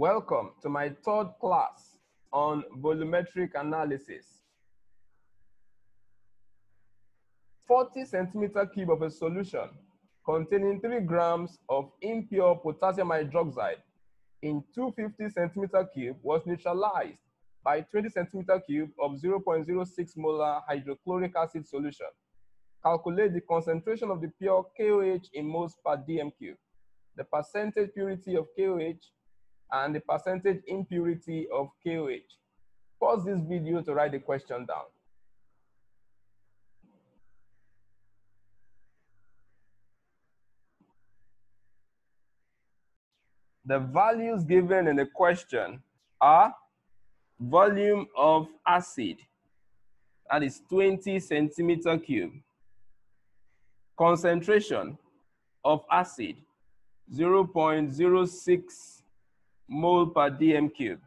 Welcome to my third class on volumetric analysis. 40 centimeter cube of a solution containing 3 grams of impure potassium hydroxide in 250 centimeter cube was neutralized by 20 centimeter cube of 0.06 molar hydrochloric acid solution. Calculate the concentration of the pure KOH in moles per dm cube, the percentage purity of KOH, and the percentage impurity of KOH. Pause this video to write the question down. The values given in the question are volume of acid, that is 20 centimeter cube. Concentration of acid, 0.06 mole per dm cube.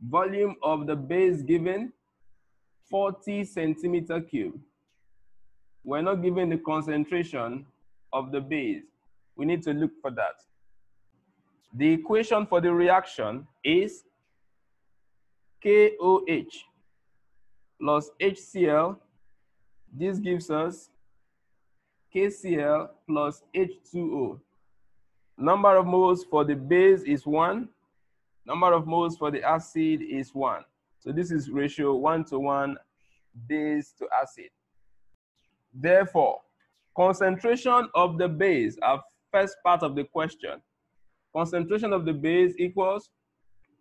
Volume of the base given, 40 centimeter cube. We're not given the concentration of the base. We need to look for that. The equation for the reaction is KOH plus HCl. This gives us KCl plus H2O. Number of moles for the base is 1. Number of moles for the acid is 1. So this is ratio 1 to 1 base to acid. Therefore, concentration of the base, our first part of the question, concentration of the base equals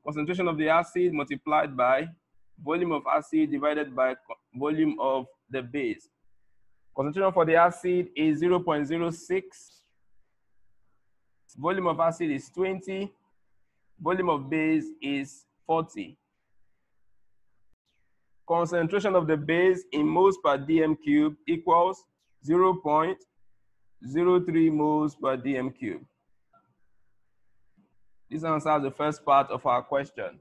concentration of the acid multiplied by volume of acid divided by volume of the base. Concentration for the acid is 0.06. Volume of acid is 20. Volume of base is 40. Concentration of the base in moles per dm cube equals 0.03 moles per dm cube. This answers the first part of our question.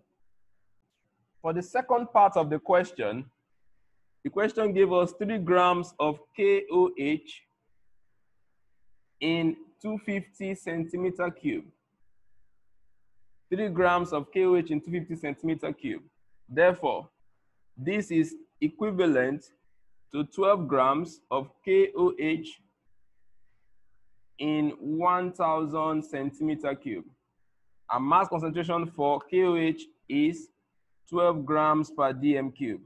For the second part of the question, the question gave us 3 grams of KOH in 250 centimeter cube. 3 grams of KOH in 250 centimeter cube. Therefore, this is equivalent to 12 grams of KOH in 1000 centimeter cube. And mass concentration for KOH is 12 grams per dm cube.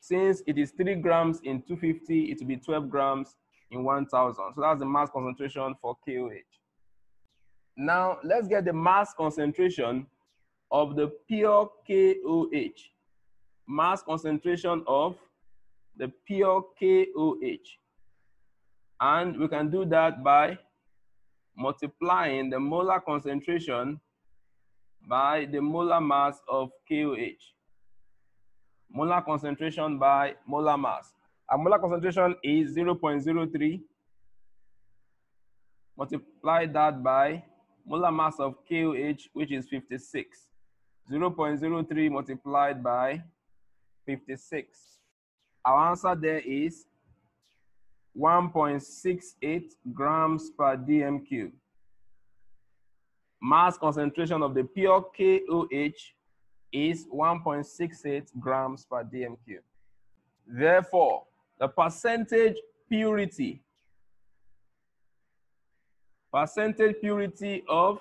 Since it is 3 grams in 250, it will be 12 grams in 1000. So that's the mass concentration for KOH. Now, let's get the mass concentration of the pure KOH. Mass concentration of the pure KOH. And we can do that by multiplying the molar concentration by the molar mass of KOH. Molar concentration by molar mass. A molar concentration is 0.03. Multiply that by molar mass of KOH, which is 56. 0.03 multiplied by 56. Our answer there is 1.68 grams per dm cube. Mass concentration of the pure KOH is 1.68 grams per dm cube. Therefore, the percentage purity, percentage purity of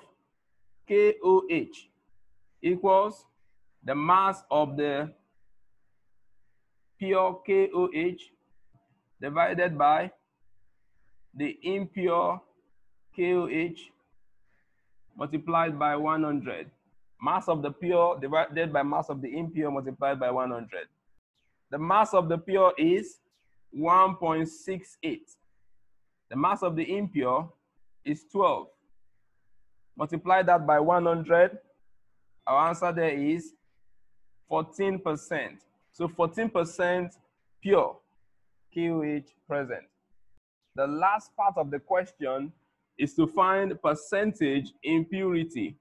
KOH equals the mass of the pure KOH divided by the impure KOH multiplied by 100. Mass of the pure divided by mass of the impure multiplied by 100. The mass of the pure is 1.68. The mass of the impure is 12. Multiply that by 100. Our answer there is 14%. So 14% pure KOH present. The last part of the question is to find percentage impurity.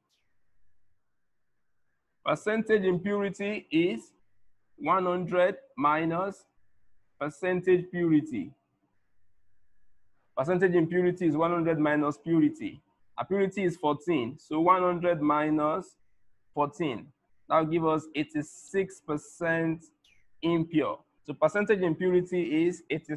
Percentage impurity is 100 minus percentage purity. Percentage impurity is 100 minus purity. A purity is 14. So 100 minus 14. That will give us 86% impure. So percentage impurity is 86%.